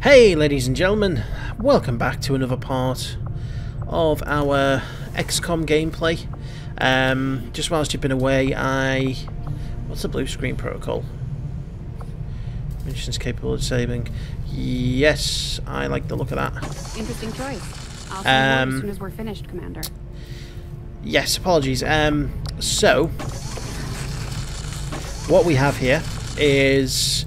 Hey ladies and gentlemen, welcome back to another part of our XCOM gameplay. Um, just whilst you've been away, I... What's the blue screen protocol? Missions capable of saving. Yes, I like the look of that. Interesting choice. I'll see Um, as soon as we're finished, Commander. Yes, apologies. Um, so, what we have here is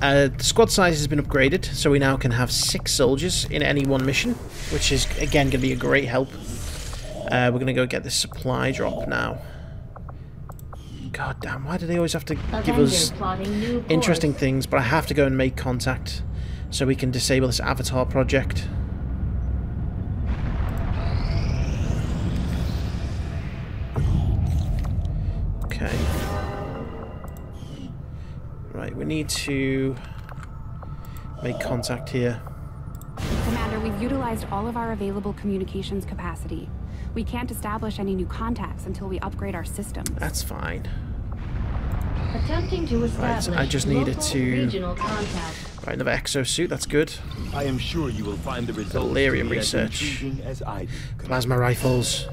uh, the squad size has been upgraded, so we now can have six soldiers in any one mission, which is again going to be a great help. Uh, we're going to go get this supply drop now. God damn, why do they always have to give us interesting things? But I have to go and make contact so we can disable this avatar project. Okay. Right, we need to make contact here. Commander, we've utilized all of our available communications capacity. We can't establish any new contacts until we upgrade our systems. That's fine. Attempting to establish I just needed local to- regional contact. Right, another exosuit, that's good. I am sure you will find the results Delirium to as research. as I. Plasma rifles.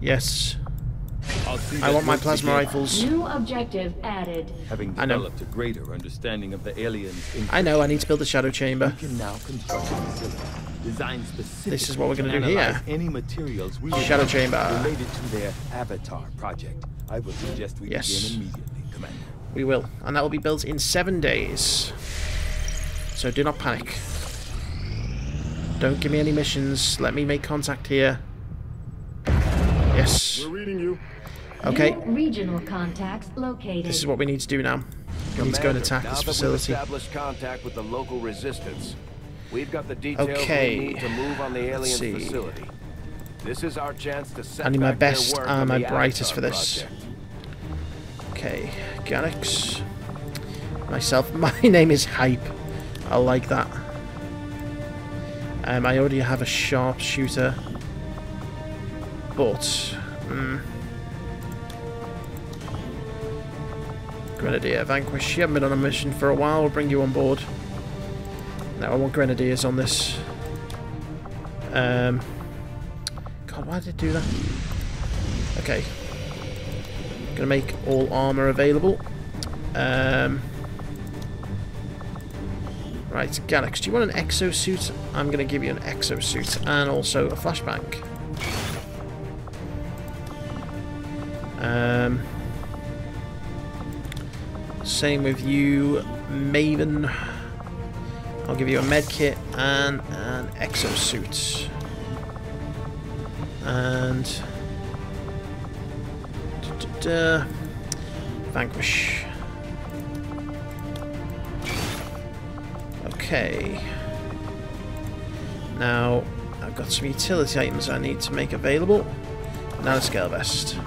Yes. I'll see I that want my plasma rifles. New objective added. Having I know. developed a greater understanding of the aliens, I know, I need to build a shadow chamber. we can now construct a facility designed specifically This is what we're gonna do here. Any materials we Shadow chamber. related to their Avatar project. I would suggest we Yes. begin immediately, Commander. We will. And that will be built in seven days. So do not panic. Don't give me any missions. Let me make contact here. Yes. We're reading you. Okay. Regional contacts located. This is what we need to do now. We need to go and attack this facility. established contact with the local resistance, we've got the details Okay. we need to move on the Let's alien see. facility. This is our chance to set I need my best and on my brightest for this. project. Okay. Galax. Myself. My name is Hype. I like that. Um, I already have a sharpshooter. But... Mm, Grenadier. Vanquish. You haven't been on a mission for a while. We'll bring you on board. Now I want Grenadiers on this. Um, God, why did it do that? Okay. Gonna make all armor available. Um, right, Galax, do you want an exosuit? I'm gonna give you an exosuit and also a flashbang. Um, same with you, Maven. I'll give you a med kit and an exosuit. And Da-da-da. Vanquish. Okay. Now, I've got some utility items I need to make available. Now a scale vest.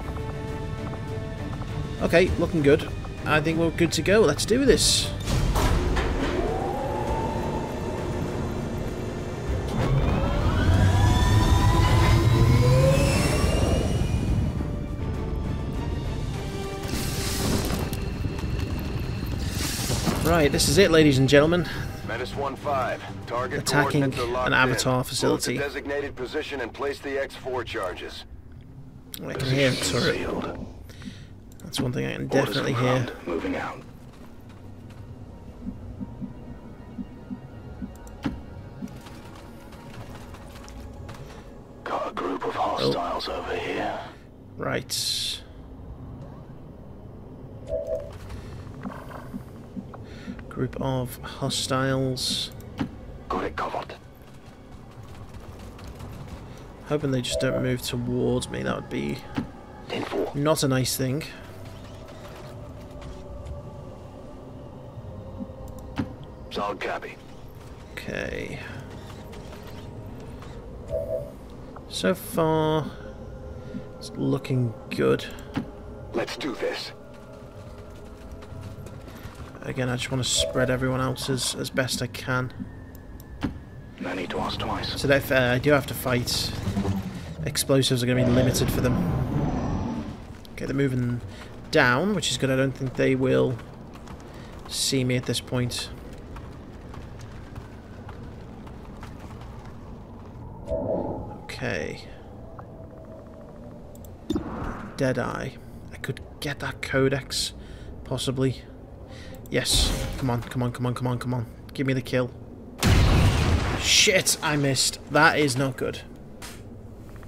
Okay, looking good. I think we're good to go. Let's do this. Right, this is it, ladies and gentlemen. Menace 1-5. Target Attacking coordinates are locked an Avatar in. Facility. designated position and place the X4 charges. I can hear turret. That's one thing I can definitely hear. Moving out. Got a group of oh. hostiles over here. Right. Group of hostiles. Got it covered. Hoping they just don't move towards me. That would be not a nice thing. Solid copy. Okay. So far, it's looking good. Let's do this. Again, I just want to spread everyone else as, as best I can. No need to ask twice. So that if uh, I do have to fight, explosives are going to be limited for them. Okay, they're moving down, which is good. I don't think they will see me at this point. Okay. Deadeye. I could get that codex, possibly. Yes. Come on, come on, come on, come on, come on. Give me the kill. Shit, I missed. That is not good.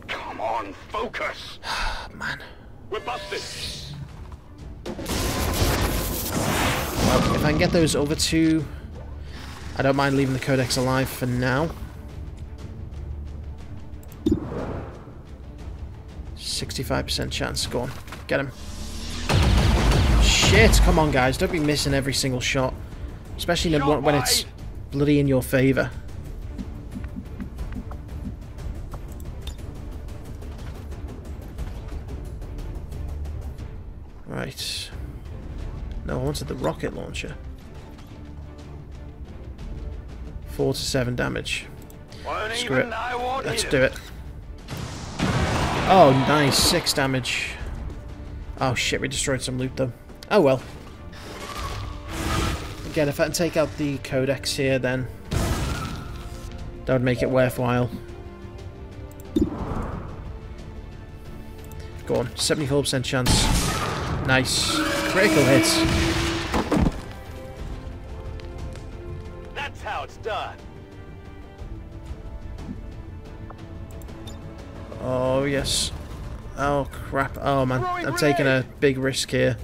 Come on, focus. Man. We're busted. Well, if I can get those over to... I don't mind leaving the codex alive for now. 65% chance. On. Get him. Shit! Come on, guys. Don't be missing every single shot. Especially when, when it's bloody in your favour. Right. No, I wanted the rocket launcher. Four to seven damage. Won't Screw even it. Let's do it. Oh, nice. Six damage. Oh shit, we destroyed some loot though. Oh well. Again, if I can take out the codex here, then that would make it worthwhile. Go on, 74% chance. Nice. Critical hits. Yes. Oh, crap. Oh, man. I'm taking a big risk here.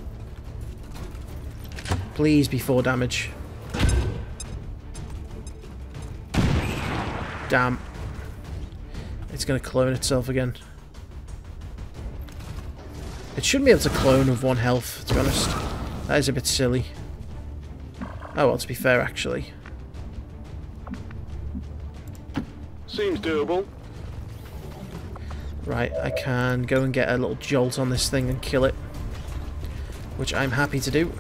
Please be 4 damage. Damn. It's going to clone itself again. It shouldn't be able to clone with one health, to be honest. That is a bit silly. Oh, well, to be fair, actually. Seems doable. Right, I can go and get a little jolt on this thing and kill it. Which I'm happy to do.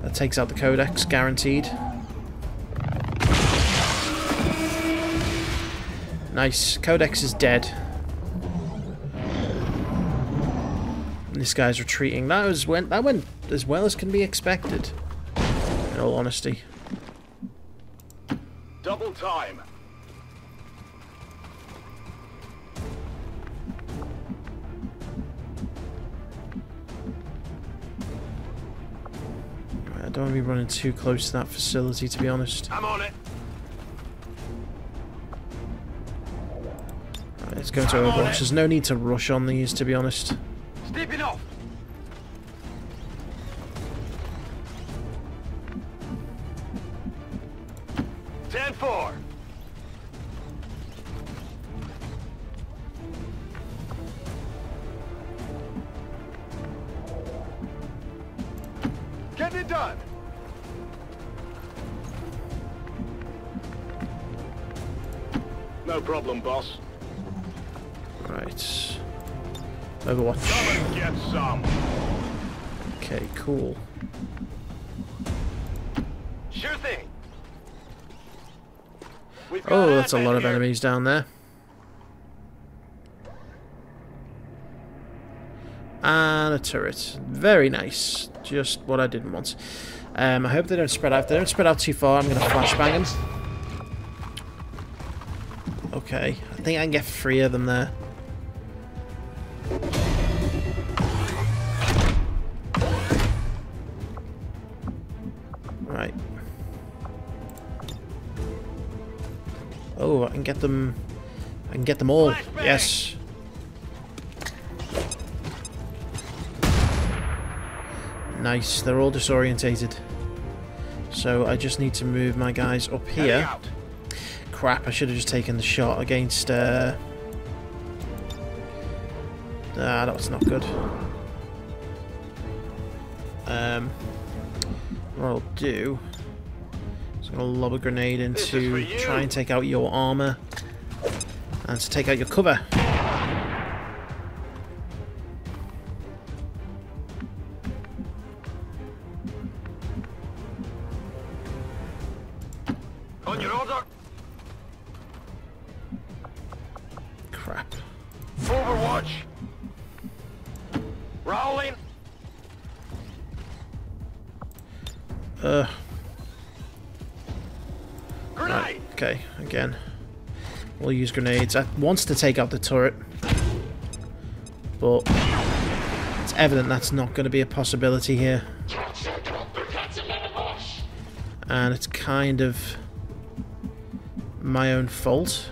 That takes out the codex, guaranteed. Nice. Codex is dead. And this guy's retreating. That was went that went as well as can be expected. In all honesty. Double time. Don't want to be running too close to that facility to be honest. I'm on it. Right, let's go into Overwatch. There's no need to rush on these, to be honest. Stepping off. Ten four. Problem, boss. Right. Overwatch. Come and get some. Okay, cool. Sure thing. We've Oh, that's a lot of enemies down there. And a turret. Very nice. Just what I didn't want. Um, I hope they don't spread out. If they don't spread out too far, I'm going to flashbang them. Okay. I think I can get three of them there. Right. Oh, I can get them. I can get them all. Yes. Nice. They're all disorientated. So I just need to move my guys up here. Crap, I should have just taken the shot against... Uh... Ah, that was not good. Um, what I'll do... is I'm going to lob a grenade for into try and take out your armor. And to take out your cover. On your order. Overwatch. Rolling. Uh, Grenade. right, okay, again. We'll use grenades. I wants to take out the turret. But it's evident that's not going to be a possibility here. And it's kind of my own fault.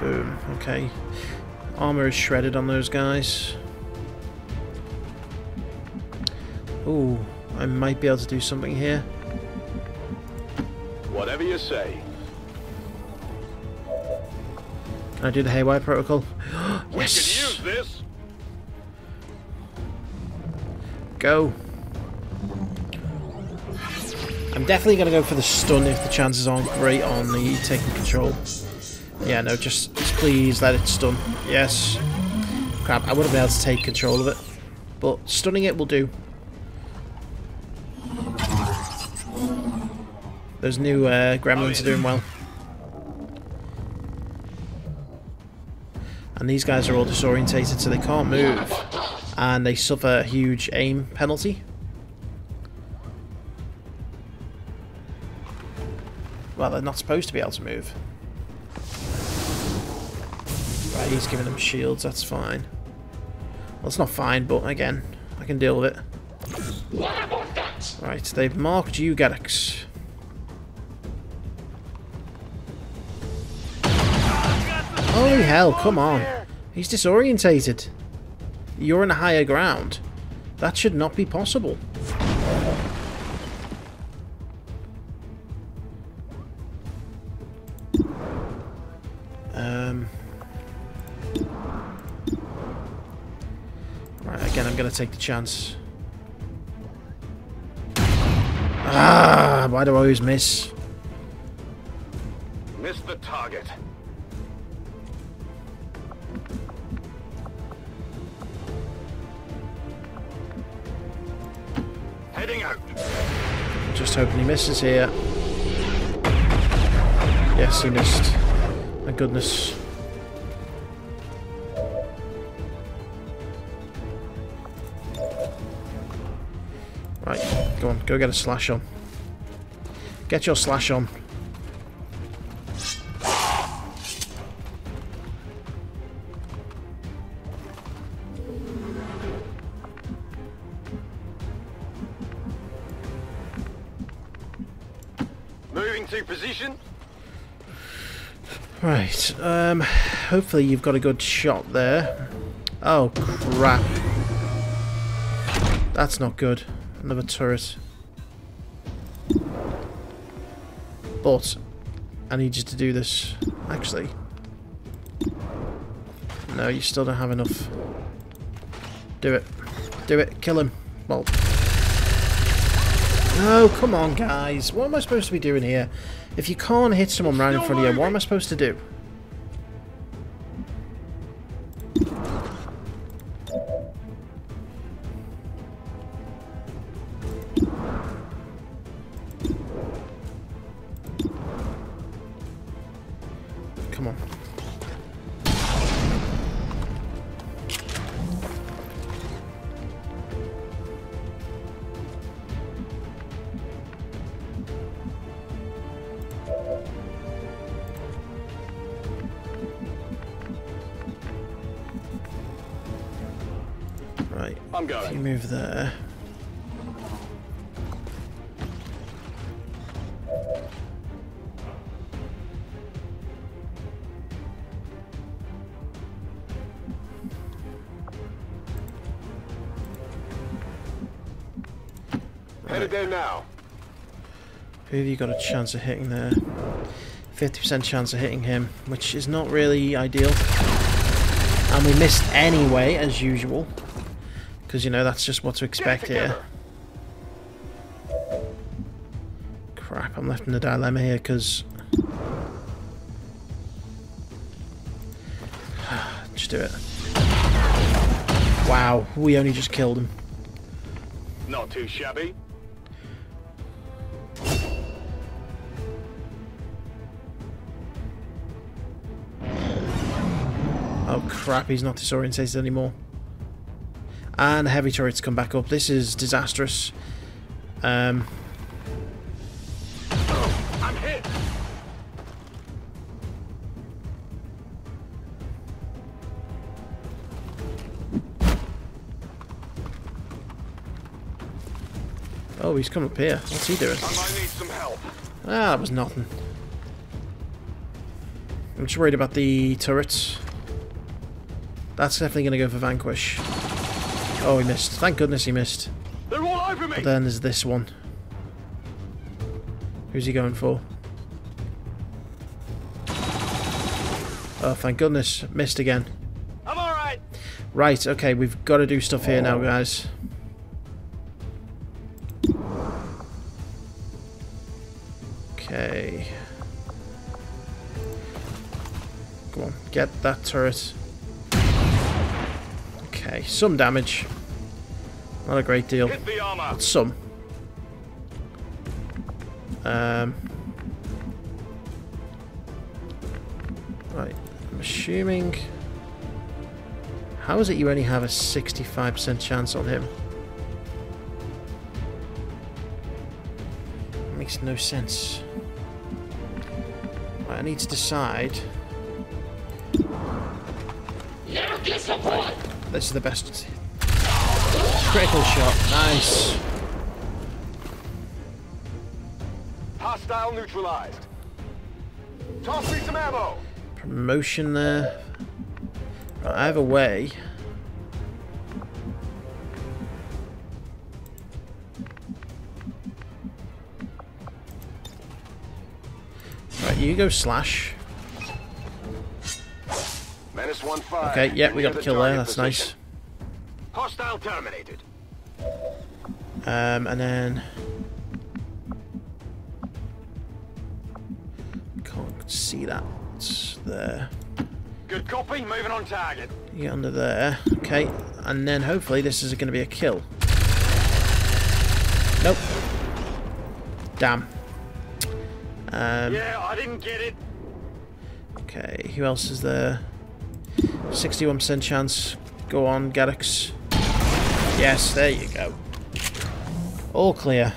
Boom, okay. Armor is shredded on those guys. Ooh, I might be able to do something here. Whatever you say. Can I do the Haywire Protocol? We yes! can use this. Go. I'm definitely going to go for the stun if the chances aren't great on the taking control. Yeah, no, just, just please let it stun. Yes. Crap, I wouldn't be able to take control of it. But stunning it will do. Those new uh, gremlins are doing well. And these guys are all disorientated, so they can't move. And they suffer a huge aim penalty. Well, they're not supposed to be able to move. He's giving them shields, that's fine. Well, it's not fine, but again, I can deal with it. Right, they've marked you, Gaddocks. Holy hell, come on. He's disorientated. You're in a higher ground. That should not be possible. To take the chance. Ah, why do I always miss? Missed the target. Heading out. Just hoping he misses here. Yes, he missed. My goodness. On, go get a slash on. Get your slash on. Moving to position. Right, um, hopefully you've got a good shot there. Oh, crap. That's not good. Another turret. But, I need you to do this. Actually. No, you still don't have enough. Do it. Do it. Kill him. Well. No, come on, guys. What am I supposed to be doing here? If you can't hit someone right in front of you, what am I supposed to do? Right. I'm If you move there. Headed there now. Who have you got a chance of hitting there? 50% chance of hitting him, which is not really ideal. And we missed anyway, as usual. Because, you know, that's just what to expect here. Crap, I'm left in a dilemma here because... just do it. Wow, we only just killed him. Not too shabby. Oh crap, he's not disorientated anymore. And the heavy turrets come back up. This is disastrous. Um, I'm hit. oh, he's come up here. What's he doing? I might need some help. Ah, that was nothing. I'm just worried about the turrets. That's definitely going to go for Vanquish. Oh, he missed. Thank goodness he missed. They're all over me. But then there's this one. Who's he going for? Oh, thank goodness. Missed again. I'm all right. Right, okay, we've got to do stuff here now, guys. Okay. Come on, get that turret. Okay, some damage. Not a great deal. Hit the armor. But some. Um. Right, I'm assuming... How is it you only have a 65% chance on him? Makes no sense. Right, I need to decide. This is the best. Critical shot. Nice. Hostile neutralized. Toss me some ammo. Promotion there. Right, I have a way. Right, you go slash. Menace one five. Okay, yeah, we got the kill there. That's nice. Hostile terminated. Um, and then can't see that It's there. Good copy. Moving on target. You get under there, okay, and then hopefully this is going to be a kill. Nope. Damn. Um, Yeah, I didn't get it. Okay, who else is there? 61% chance. Go on, Gaddocks. Yes, there you go. All clear.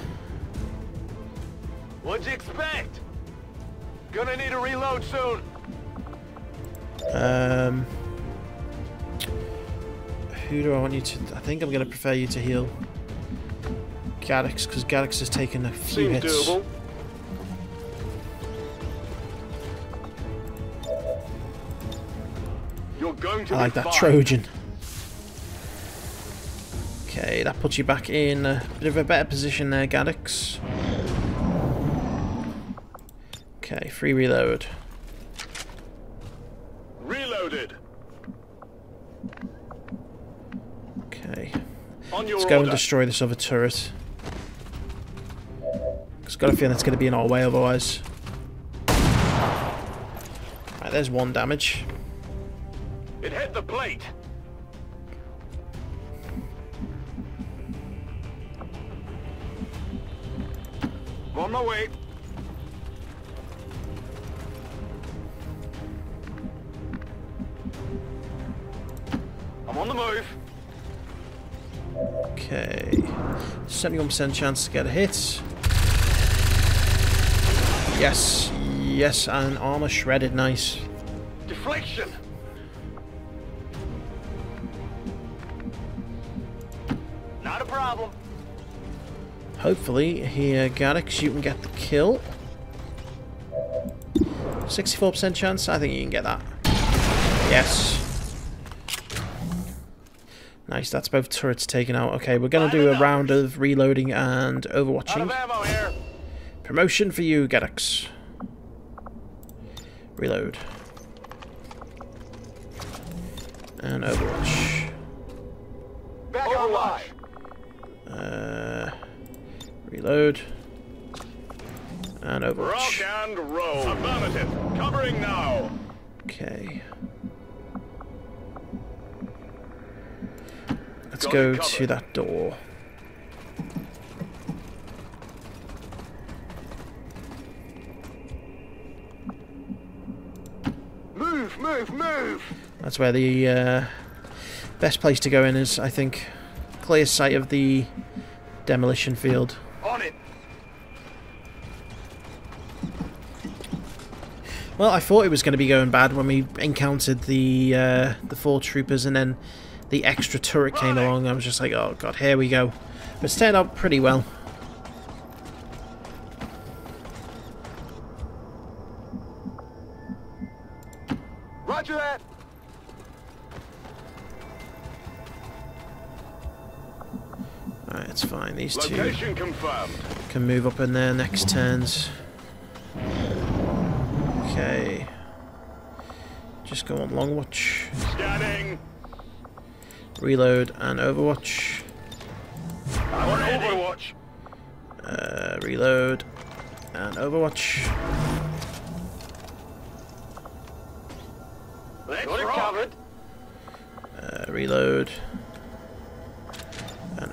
What'd you expect? Gonna need a reload soon. Um, who do I want you to... I think I'm going to prefer you to heal Gaddocks, because Gaddocks has taken a few Seems hits. doable. I like that. Trojan. Okay, that puts you back in a bit of a better position there, Gaddocks. Okay, free reload. Reloaded. Okay, let's go and destroy this other turret. It's got a feeling that's going to be in our way otherwise. Right, there's one damage. It hit the plate. On my way. I'm on the move. Okay, 71% chance to get a hit. Yes, yes, and armor shredded, nice. Deflection. Hopefully, here, Gaddocks, you can get the kill. 64% chance? I think you can get that. Yes. Nice, that's both turrets taken out. Okay, we're going to do a round of reloading and overwatching. Promotion for you, Gaddocks. Reload. And overwatch. Back online. Uh, reload. And Rock and roll. Affirmative. Covering now. Okay. Let's Got go to that door. Move, move, move. That's where the uh, best place to go in is, I think. Clear sight of the demolition field. On it. Well, I thought it was going to be going bad when we encountered the uh, the four troopers and then the extra turret came along. I was just like, oh god, here we go. But it's turned out pretty well. These two confirmed. can move up in their next turns. Okay. Just go on long watch, Scanning. reload, and overwatch. On Overwatch. Uh, reload and overwatch.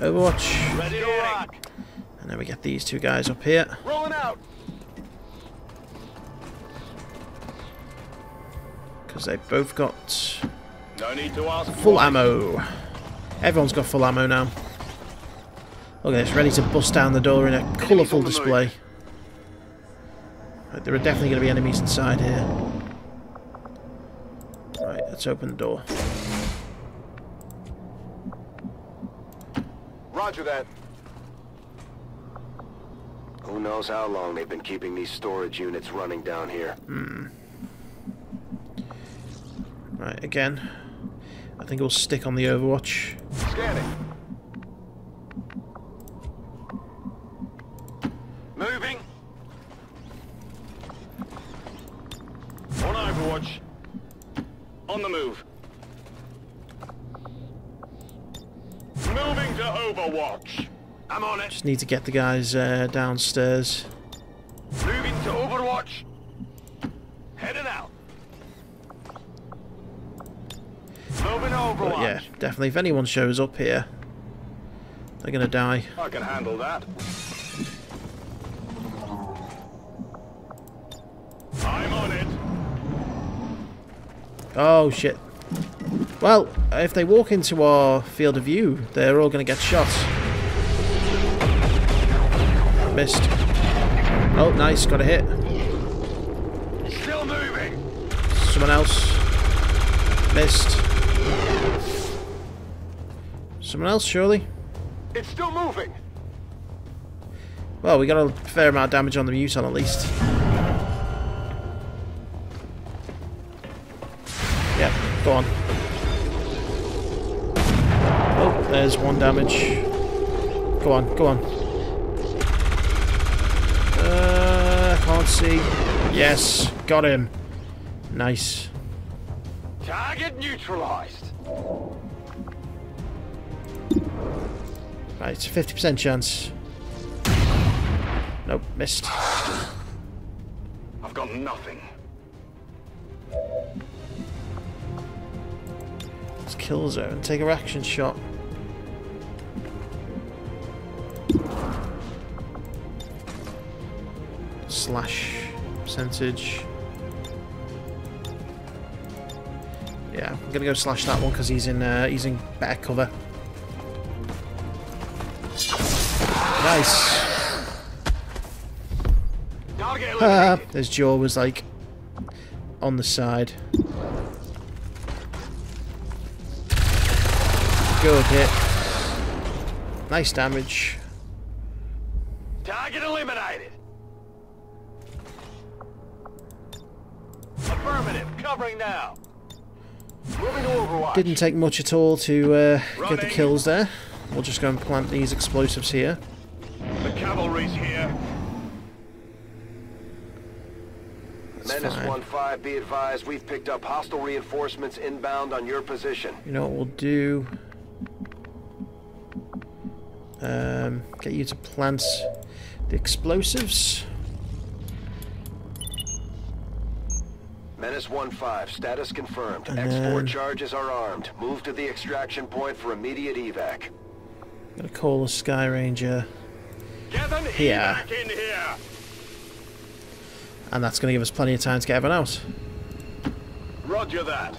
Overwatch. Ready to rock. And then we get these two guys up here. Rolling out. Because they've both got No need to ask. full ammo. Everyone's got full ammo now. Look at this, ready to bust down the door in a colourful display. Right, there are definitely going to be enemies inside here. Right, let's open the door. Roger that. Who knows how long they've been keeping these storage units running down here. Hmm. Right, again. I think we'll stick on the Overwatch. Scanning. Moving. On Overwatch. On the move. To Overwatch. I'm on it. Just need to get the guys uh, downstairs. Moving to Overwatch. Heading out. Moving Overwatch. But yeah, definitely if anyone shows up here, they're going to die. I can handle that. I'm on it. Oh shit. Well, if they walk into our field of view, they're all going to get shot. Missed. Oh, nice, got a hit. Still moving. Someone else. Missed. Someone else, surely? It's still moving. Well, we got a fair amount of damage on the Muton at least. Yeah, go on. There's one damage. Go on, go on. Uh, can't see. Yes, got him. Nice. Target neutralized. Right, 50% chance. Nope, missed. I've got nothing. Let's kill zone. Take a reaction shot. Slash percentage. Yeah, I'm gonna go slash that one because he's in uh, he's in better cover. Nice. Ah, his jaw was like on the side. Good hit. Nice damage. Target eliminated. Covering now. Moving to Overwatch. Didn't take much at all to uh, get the kills there. We'll just go and plant these explosives here. The cavalry's here. That's Menace 1-5, be advised, we've picked up hostile reinforcements inbound on your position. You know what we'll do? Um, get you to plant the explosives. S one five status confirmed. X4 charges are armed. Move to the extraction point for immediate evac. Gotta call a Skyranger Get here. here. And that's gonna give us plenty of time to get everyone out. Roger that.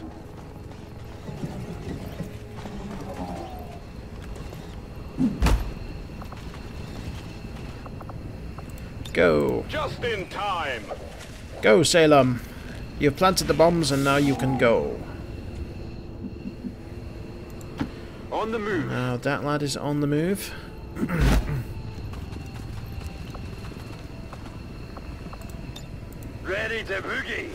Go. Just in time. Go, Salem. You've planted the bombs and now you can go. On the move. Now that lad is on the move. Ready to boogie.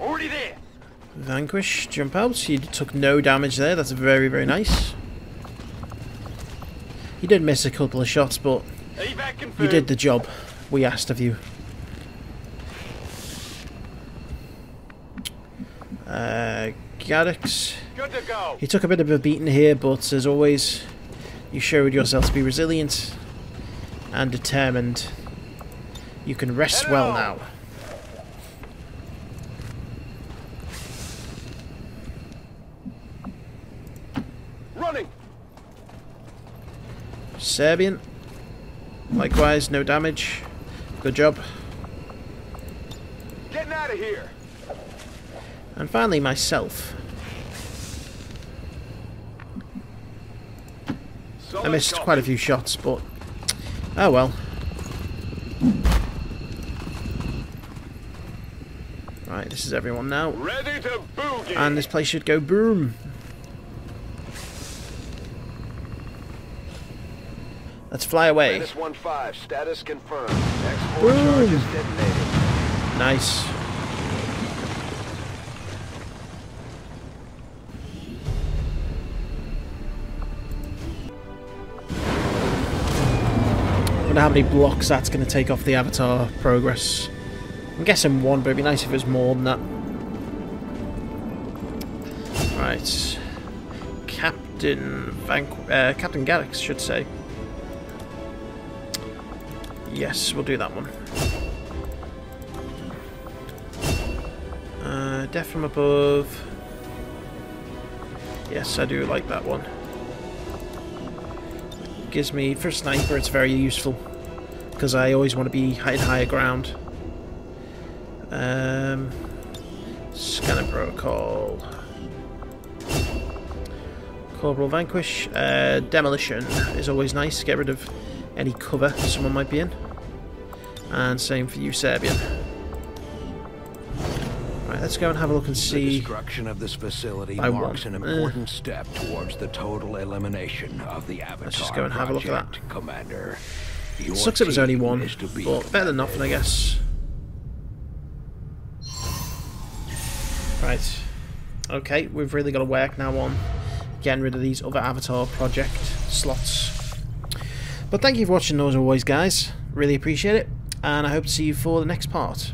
Already there. Vanquish, jump out. You took no damage there. That's very, very nice. You did miss a couple of shots, but you did the job we asked of you. Uh, Gaddocks. Good to go. You took a bit of a beating here, but as always, you showed yourself to be resilient and determined. You can rest well now. Running. Serbian. Likewise, no damage. Good job. Getting out of here. And finally, myself. I missed quite a few shots, but oh well. Right, this is everyone now. Ready to boogie. And this place should go boom. Fly away. 1-5, status confirmed. X4 Boom. charges detonated. Nice. wonder how many blocks that's going to take off the avatar progress. I'm guessing one, but it'd be nice if it was more than that. Right. Captain Vanqu uh, Captain Gaddocks should say. Yes, we'll do that one. Uh, death from above. Yes, I do like that one. Gives me, for sniper, it's very useful. Because I always want to be in higher ground. Um, scanner protocol. Corporal Vanquish. Uh, demolition is always nice. Get rid of any cover someone might be in. And same for you, Serbian. Right, let's go and have a look and see. The destruction of this facility I marks won. an Eh. important step towards the total elimination of the Avatar just go and have a look at that. Project, Commander. Your Sucks it was only one, is to be but better than nothing, I guess. Right. Okay, we've really got to work now on getting rid of these other Avatar project slots. But thank you for watching, as always, guys. Really appreciate it, and I hope to see you for the next part.